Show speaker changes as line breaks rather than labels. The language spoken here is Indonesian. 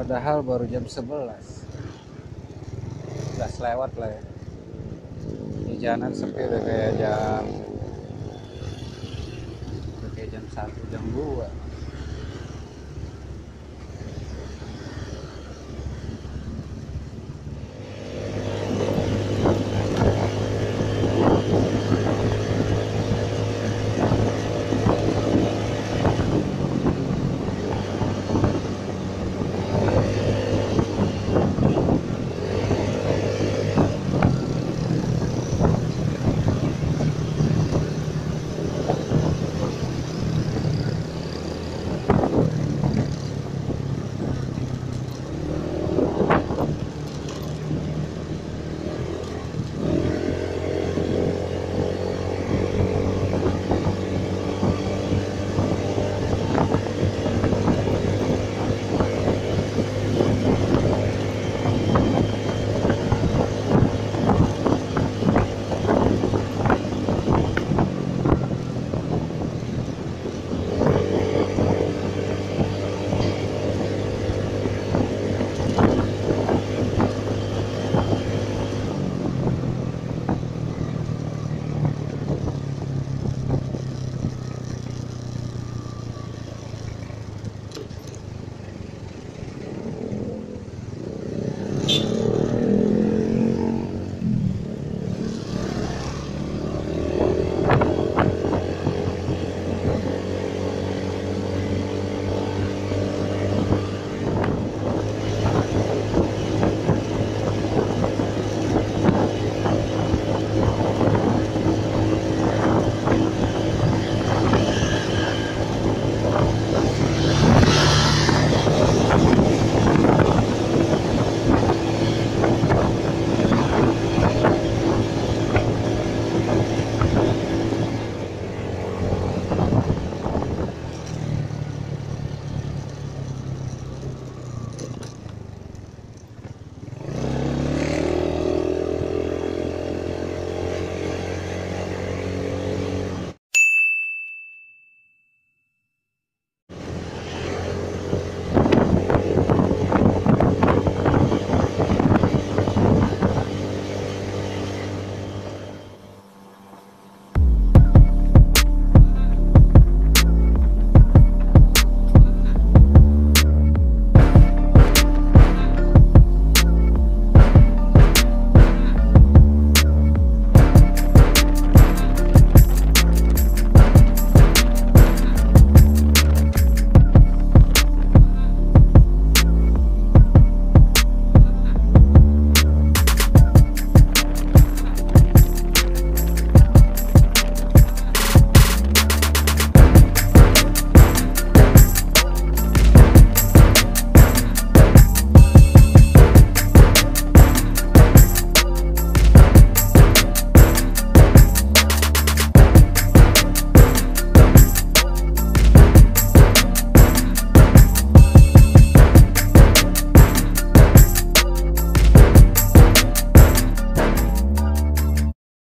padahal baru jam 11 udah lewat lah ya. Ini jalanan sepi udah kayak jam udah kayak jam 1 jam 2